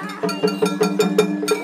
Bye.